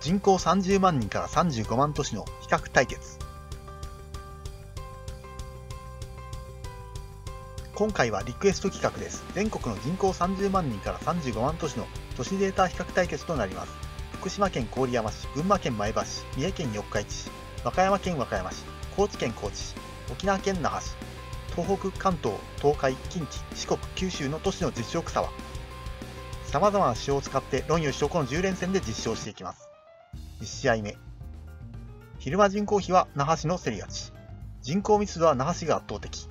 人口30万人から35万都市の比較対決。今回はリクエスト企画です。全国の人口30万人から35万都市の都市データ比較対決となります。福島県郡山市群馬県前橋市三重県四日市市和歌山県和歌山市高知県高知市沖縄県那覇市東北関東東海近畿四国九州の都市の実力差は様々な指標を使って論よし証拠の10連戦で実証していきます。1試合目。昼間人口比は那覇市の競り勝ち。人口密度は那覇市が圧倒的。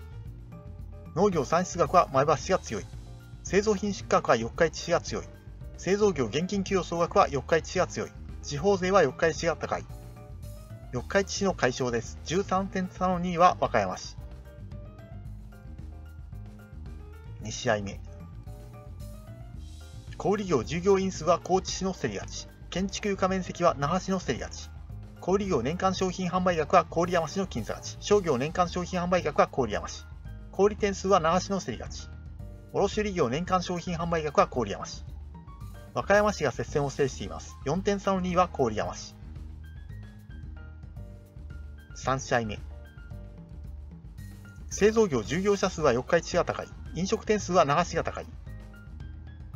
農業産出額は前橋市が強い。製造品出荷額は四日市市が強い。製造業現金給与総額は四日市市が強い。地方税は四日市市が高い。四日市市の解消です。13点差の2位は和歌山市。2試合目。小売業従業員数は高知市の競り勝ち。建築床面積は那覇市の競り勝ち。小売業年間商品販売額は郡山市の金差勝ち。商業年間商品販売額は郡山市。小売点数は那覇市の競り勝ち。卸売業年間商品販売額は郡山市。和歌山市が接戦を制しています。4点差の2位は郡山市。3試合目。製造業従業者数は四日市市が高い。飲食店数は那覇市が高い。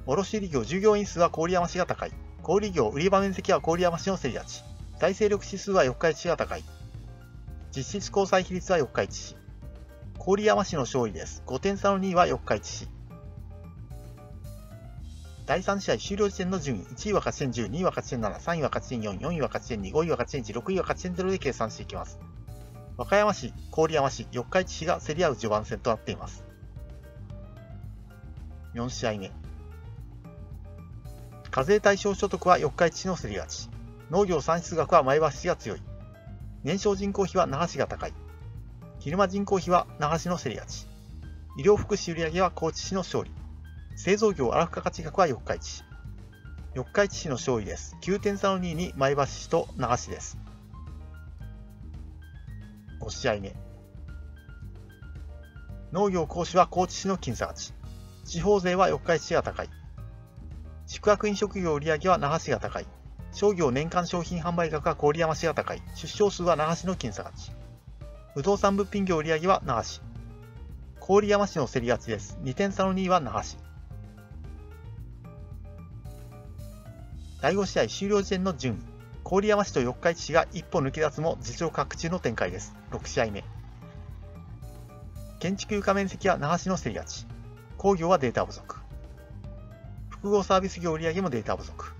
卸売業従業員数は郡山市が高い。小売業売り場面積は郡山市の競り立ち。大勢力指数は四日市が高い。実質交際比率は四日市市。郡山市の勝利です。5点差の2位は四日市市。第3試合終了時点の順位、1位は勝ち点10、2位は勝ち点7、3位は勝ち点4、4位は勝ち点2、5位は勝ち点1、6位は勝ち点0で計算していきます。和歌山市、郡山市、四日市市が競り合う序盤戦となっています。4試合目。課税対象所得は四日市市の競り勝ち。農業産出額は前橋市が強い。年少人口比は那覇市が高い。昼間人口比は那覇市の競り勝ち。医療福祉売上は高知市の勝利。製造業荒付加価値額は四日市。四日市市の勝利です。9点差の2位に前橋市と那覇市です。5試合目。農業講師は高知市の金差勝ち。地方税は四日市市が高い。宿泊飲食業売上は那覇市が高い。商業年間商品販売額は郡山市が高い。出生数は那覇市の金差勝ち。不動産物品業売上は那覇市。郡山市の競り勝ちです。2点差の2位は那覇市。第5試合終了時点の順位。郡山市と四日市市が一歩抜け出すも実力格中の展開です。6試合目。建築床面積は那覇市の競り勝ち。工業はデータ不足。複合サービス業売上もデータ不足。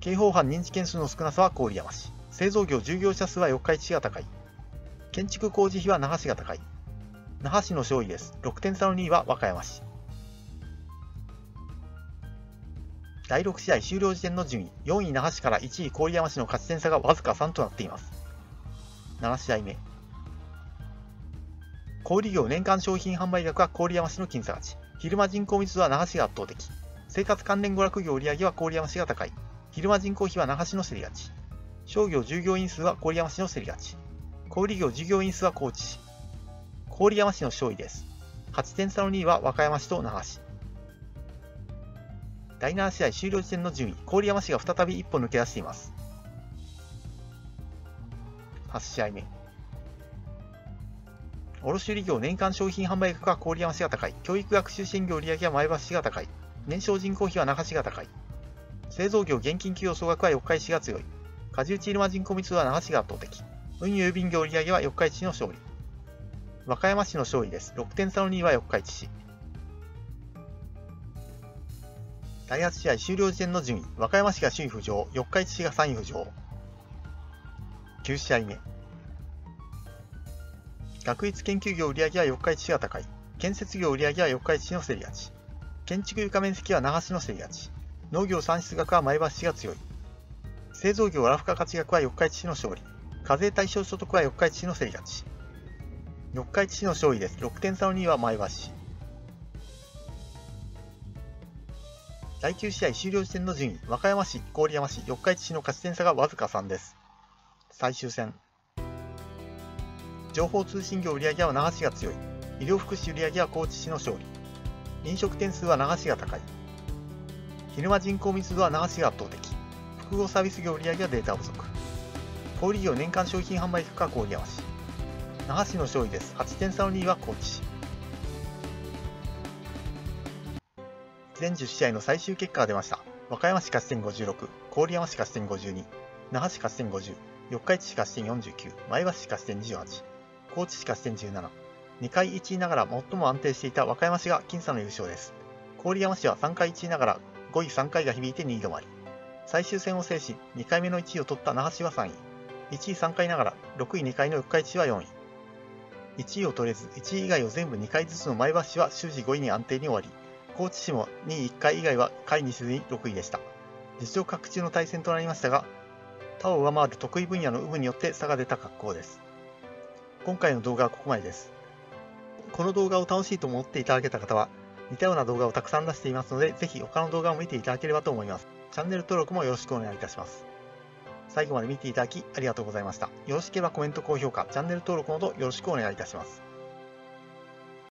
刑法犯認知件数の少なさは郡山市。製造業従業者数は四日市市が高い。建築工事費は那覇市が高い。那覇市の勝利です。6点差の2位は和歌山市。第6試合終了時点の順位、4位那覇市から1位郡山市の勝ち点差がわずか3となっています。7試合目。小売業年間商品販売額は郡山市の金差勝ち。昼間人口密度は那覇市が圧倒的。生活関連娯楽業売上は郡山市が高い。昼間人口比は那覇市の競り勝ち。商業従業員数は郡山市の競り勝ち。小売業従業員数は高知市。郡山市の勝利です。8点差の2位は和歌山市と那覇市。第7試合終了時点の順位、郡山市が再び一歩抜け出しています。8試合目。卸売業年間商品販売額は郡山市が高い。教育学習支援業売上は前橋市が高い。年少人口比は那覇市が高い。製造業現金給与総額は四日市市が強い。果汁チールマ人口密度は那覇市が圧倒的。運輸郵便業売上は四日市市の勝利。和歌山市の勝利です。6点差の2位は四日市市。第8試合終了時点の順位。和歌山市が首位浮上。四日市市が3位浮上。9試合目。学術研究業売上は四日市市が高い。建設業売上は四日市市の競り勝ち。建築床面積は那覇市の競り勝ち。農業産出額は前橋市が強い。製造業ラフカ価値額は四日市市の勝利。課税対象所得は四日市市の競り勝ち。四日市市の勝利です。6点差の2位は前橋市。第9試合終了時点の順位、和歌山市、郡山市、四日市市の勝ち点差がわずか3です。最終戦。情報通信業売上は那覇市が強い。医療福祉売上は高知市の勝利。飲食店数は那覇市が高い。昼間人口密度は那覇市が圧倒的。複合サービス業売上はデータ不足。小売業年間商品販売額は郡山市。那覇市の勝利です。8点差の2位は高知市。全10試合の最終結果が出ました。和歌山市勝ち点56、郡山市勝ち点52、那覇市勝ち点50、四日市市勝ち点49、前橋市勝ち点28、高知市勝ち点17、2回1位ながら最も安定していた和歌山市が僅差の優勝です。郡山市は3回1位ながら5位3回が響いて2位止まり。最終戦を制し、2回目の1位を取った那覇市は3位。1位3回ながら6位2回の四日市は4位。1位を取れず、1位以外を全部2回ずつの前橋市は終始5位に安定に終わり、高知市も2位1回以外は下位に沈み6位でした。実情各中の対戦となりましたが、他を上回る得意分野の有無によって差が出た格好です。今回の動画はここまでです。この動画を楽しいと思っていただけた方は、似たような動画をたくさん出していますので、ぜひ他の動画も見ていただければと思います。チャンネル登録もよろしくお願いいたします。最後まで見ていただきありがとうございました。よろしければコメント、高評価、チャンネル登録などよろしくお願いいたします。